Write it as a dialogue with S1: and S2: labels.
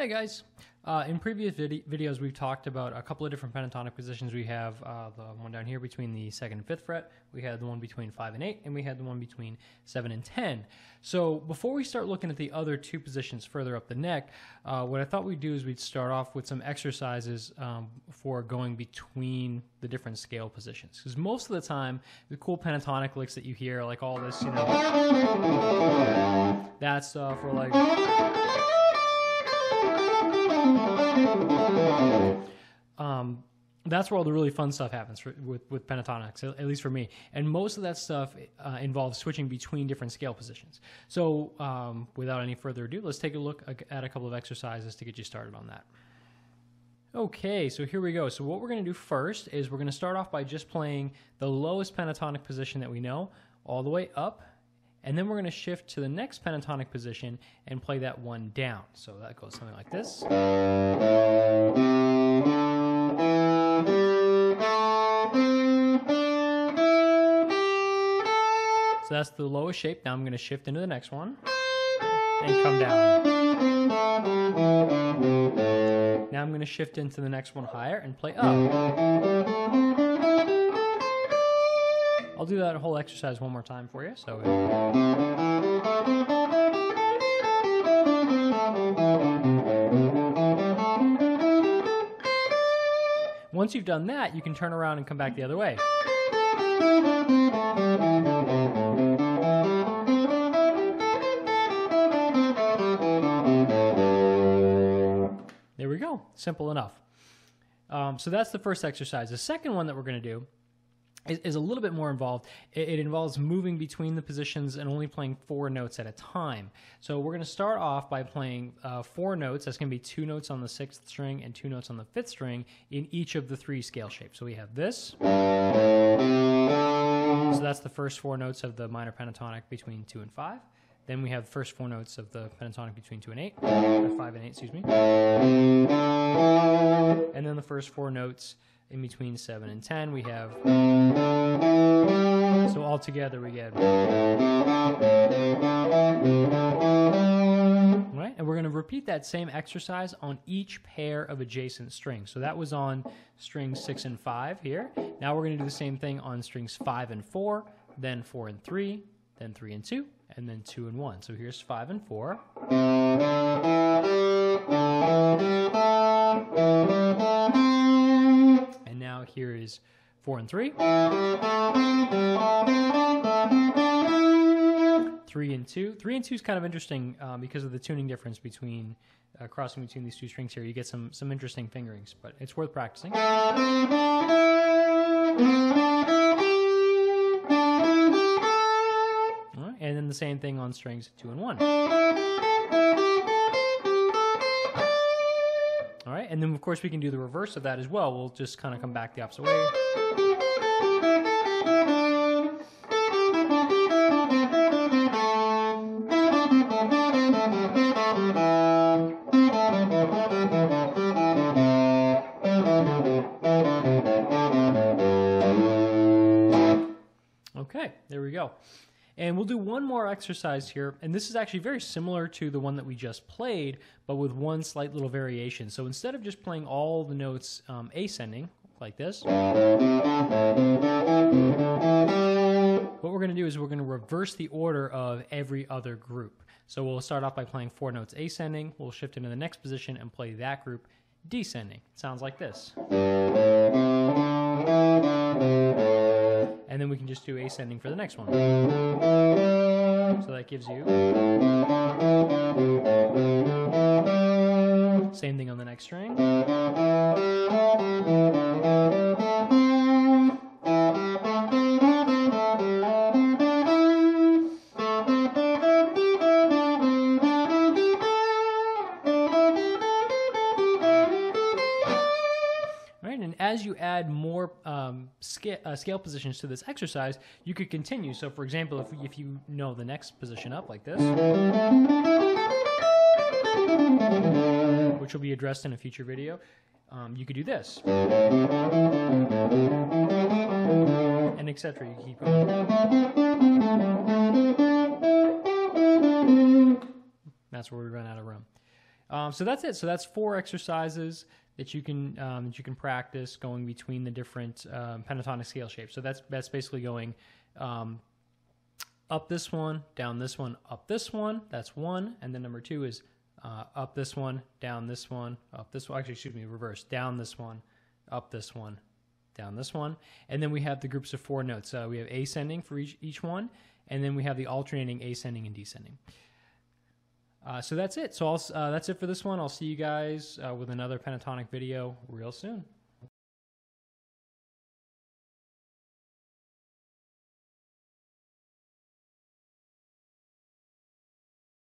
S1: Hey guys. Uh, in previous vid- videos, we've talked about a couple of different pentatonic positions. We have uh, the one down here between the second and fifth fret. We had the one between five and eight, and we had the one between seven and ten. So before we start looking at the other two positions further up the neck, uh, what I thought we'd do is we'd start off with some exercises um, for going between the different scale positions. Because most of the time, the cool pentatonic licks that you hear, like all this, you know, that stuff, or like. Um, that's where all the really fun stuff happens for, with, with pentatonics, at, least for me. And most of that stuff uh, involves switching between different scale positions. So, um, without any further ado, let's take a look at a couple of exercises to get you started on that. Okay, so here we go. So, what we're going to do first is we're going to start off by just playing the lowest pentatonic position that we know, all the way up, and then we're going to shift to the next pentatonic position and play that one down. So that goes something like this. So that's the lowest shape. Now I'm going to shift into the next one and come down. Now I'm going to shift into the next one higher and play up. I'll do that whole exercise one more time for you. So. Once you've done that, you can turn around and come back the other way. There we go. Simple enough. Um, so that's the first exercise. The second one that we're going to do is, a little bit more involved. It, involves moving between the positions and only playing four notes at a time. So we're going to start off by playing uh, four notes. That's going to be two notes on the sixth string and two notes on the fifth string in each of the three scale shapes. So we have this. So that's the first four notes of the minor pentatonic between two and five. Then we have the first four notes of the pentatonic between two and eight, five and eight, excuse me. And then the first four notes in between 7 and 10 we have so all together we get right? And we're going to repeat that same exercise on each pair of adjacent strings. So that was on strings 6 and 5 here. Now we're going to do the same thing on strings 5 and 4 then 4 and 3 then 3 and 2 and then 2 and 1 so here's 5 and 4 now here is four and three. Three and two. Three and two is kind of interesting um, because of the tuning difference between uh, crossing between these two strings here. You get some some interesting fingerings, but it's worth practicing. and then the same thing on strings two and one. All right, and then of course we can do the reverse of that as well. We'll just kind of come back the opposite way. Go. And we'll do one more exercise here, and this is actually very similar to the one that we just played, but with one slight little variation. So instead of just playing all the notes um, ascending, like this, what we're going to do is we're going to reverse the order of every other group. So we'll start off by playing four notes ascending, we'll shift into the next position and play that group descending. It sounds like this just do ascending for the next one. So that gives you same thing on the next string. As you add more um, scale, uh, scale, positions to this exercise, you could continue. So, for example, if, if you know the next position up like this, which will be addressed in a future video, um, you could do this. And etc. You keep going. That's where we run out of room. Um, so that's it. So that's four exercises that you can um, that you can practice going between the different um, pentatonic scale shapes. So that's that's basically going um, up this one, down this one, up this one. That's one, and then number two is uh, up this one, down this one, up this one. Actually, excuse me, reverse. Down this one, up this one, down this one, and then we have the groups of four notes. Uh, we have ascending for each each one, and then we have the alternating ascending and descending. Uh, so that's it. So I'll, uh, that's it for this one. I'll see you guys uh, with another pentatonic video real soon.